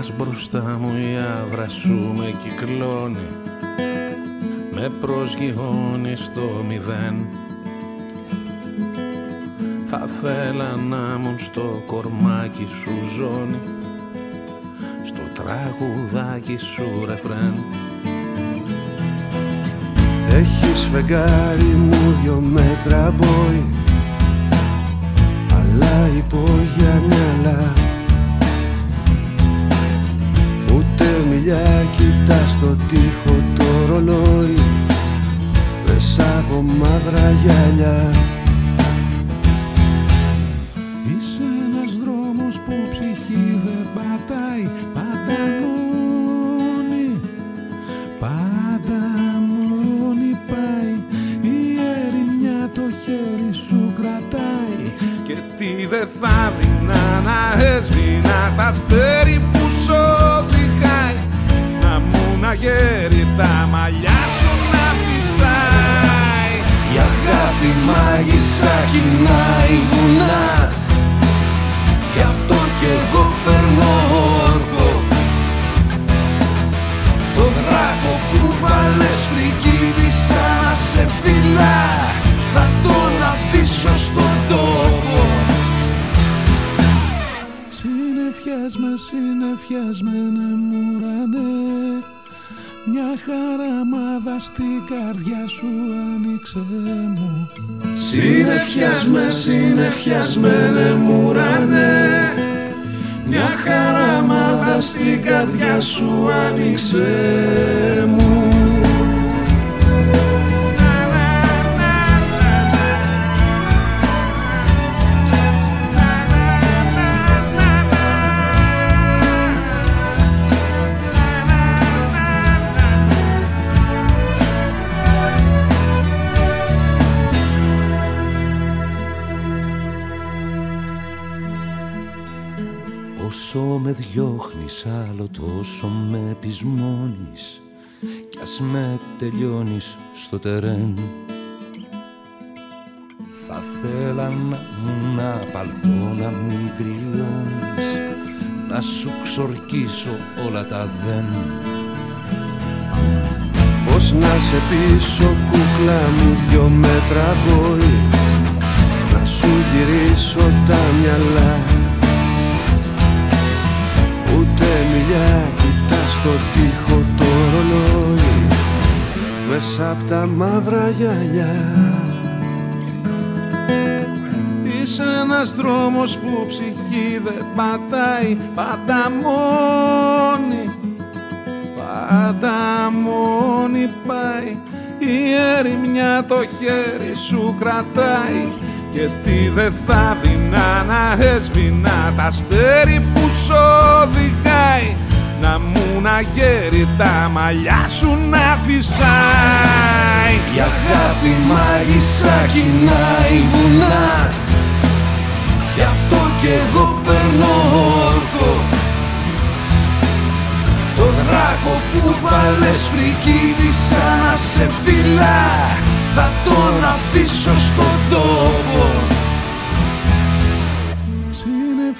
πως μπροστά μου η άβρα σου με κυκλώνει με προσγειώνει στο μηδέν. Θα θέλα να μου στο κορμάκι σου ζώνη στο τραγουδάκι σου ρεφρέν. Έχεις φεγγάρι μου δυο μέτρα μπόι αλλά υπόγεια μυαλά μιλιά κοιτάς το τοίχο το ρολόι μέσα από μαύρα γυαλιά. Είσαι ένας δρόμος που ψυχή δεν πατάει πάντα μόνη πάντα μόνη πάει η ερημιά το χέρι σου κρατάει. Και τι δεν θα δεινά να έσβηνα τα αστέρι μου να γέρει τα μαλλιά σου να φυσάει Η αγάπη μάγισσα κοινάει βουνά. Γι' αυτό κι εγώ περνώ όρκο Το δράκο που βάλες πρικίνησα να σε φυλά. Θα τον αφήσω στον τόπο. Συνεφιάς με συνεφιασμένε μου ουρανέ Μια χαραμάδα στην καρδιά σου άνοιξε μου. Συνεφιάς με συνεφιασμένε μου ουρανέ Μια χαραμάδα στην καρδιά σου άνοιξε μου με διώχνεις άλλο τόσο με πεισμώνεις Κι ας με τελειώνεις στο τερέν. Θα θέλα να μου να παλτώ να μην κρυώνεις Να σου ξορκίσω όλα τα δεν Πώς να σε πείσω κούκλα μου δυο μέτρα μπόι Να σου γυρίσω τα μυαλά Ούτε μιλιά κοιτάς το τοίχο το ρολόι Μέσα απ' τα μαύρα γυαλιά. Είσαι ένας δρόμος που ψυχή δεν πατάει Πάντα μόνη Πάντα μόνη πάει. Η ερημιά το χέρι σου κρατάει Και τι δεν θα δεινά να έσβηνα Τα αστέρι που σ' οδηγάει Να μου να γέρει τα μαλλιά σου να φυσάει Η αγάπη μάγισσα κοινάει βουνά. Γι' αυτό κι εγώ παίρνω όρκο. Το δράκο που βάλες πρικίνησα να σε φυλά. Θα τον αφήσω στον τόπο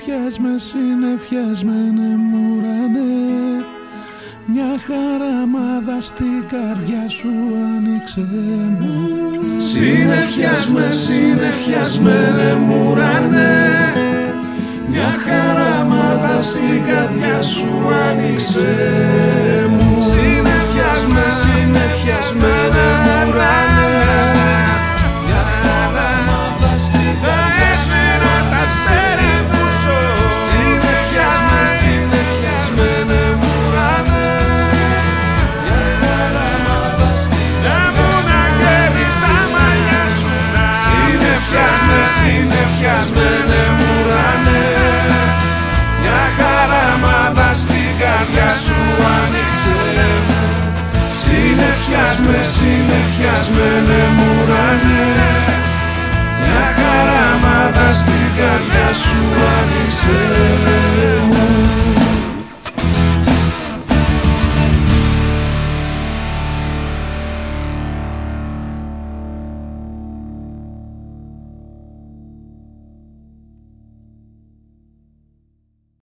Συνεφιάς με συνεφιασμένε μου ουρανέ Μια χαραμάδα στην καρδιά σου άνοιξε μου. Συνεφιάς με συνεφιασμένε μου ουρανέ Μια χαραμάδα στην καρδιά σου άνοιξε